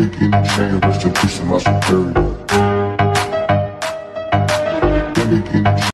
Big in the chain, rest in peace to my superior. Big in the chain.